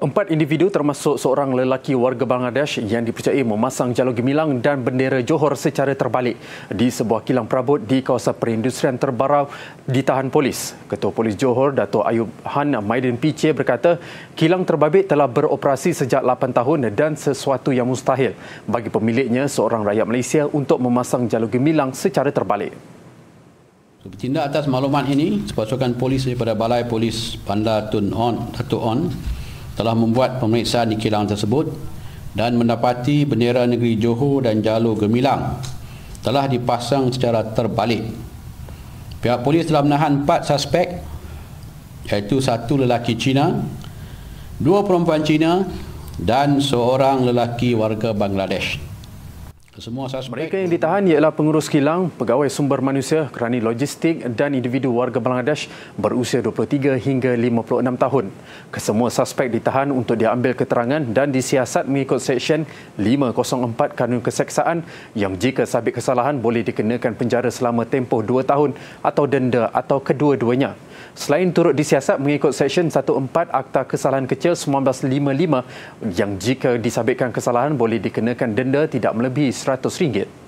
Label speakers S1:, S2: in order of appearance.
S1: Empat individu termasuk seorang lelaki warga Bangladesh yang dipercayai memasang jalur gemilang dan bendera Johor secara terbalik di sebuah kilang perabot di kawasan perindustrian terbarau ditahan polis. Ketua Polis Johor, Dato' Ayub Han Maidin PC berkata kilang terbabit telah beroperasi sejak 8 tahun dan sesuatu yang mustahil bagi pemiliknya seorang rakyat Malaysia untuk memasang jalur gemilang secara terbalik.
S2: Bertindak atas maklumat ini, sepasukan polis daripada Balai Polis Bandar Tun On, Dato' On telah membuat pemeriksaan di kilang tersebut dan mendapati bendera negeri Johor dan jalur gemilang telah dipasang secara terbalik. Pihak polis telah menahan empat suspek iaitu satu lelaki Cina, dua perempuan Cina dan seorang lelaki warga Bangladesh.
S1: Semua suspek Mereka yang ditahan ialah pengurus kilang, pegawai sumber manusia, kerani logistik dan individu warga Bangladesh berusia 23 hingga 56 tahun. Kesemua suspek ditahan untuk diambil keterangan dan disiasat mengikut Seksyen 504 Kanun Keseksaan yang jika sabit kesalahan boleh dikenakan penjara selama tempoh 2 tahun atau denda atau kedua-duanya. Selain turut disiasat mengikut Seksyen 14 Akta Kesalahan Kecil 1955 yang jika disabitkan kesalahan boleh dikenakan denda tidak melebihi RM100.